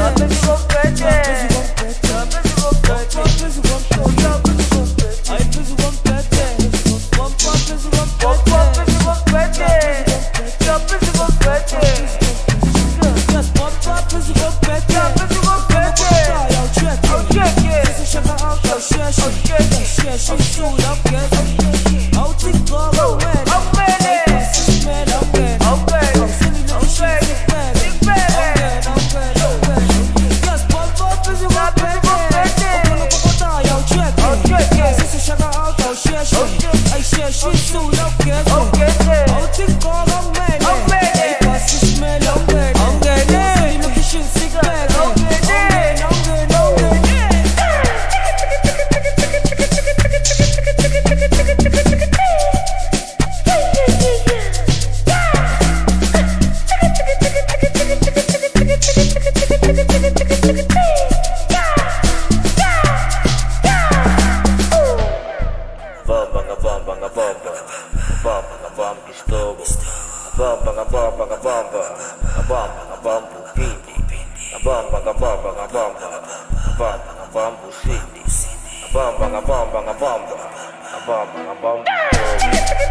Nothing's so shit so vamba, na vamba que estou. Na vamba, na vamba, na vamba. Na vamba, na vamba o pinde. Na vamba, na vamba, na vamba. Na vamba, na vamba o cine. Na vamba, na vamba, na vamba. Na vamba, na vamba o